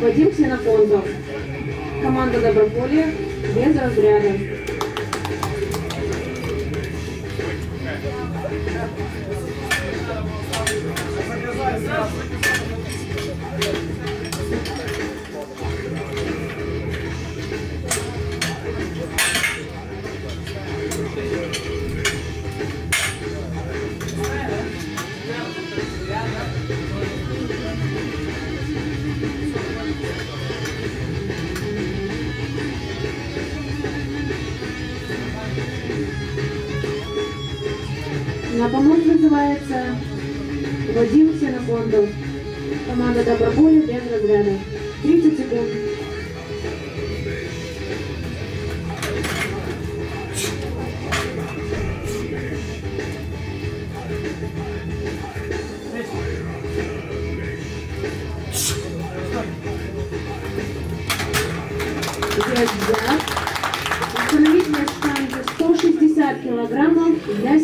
Вадим Ксенофонтов. Команда Доброполе без разряда. На помощь вызывается Вадим Ксенофонтов. Команда Доброполе без разряда. 30 секунд. Взят. Установить на штанге 160 килограммов для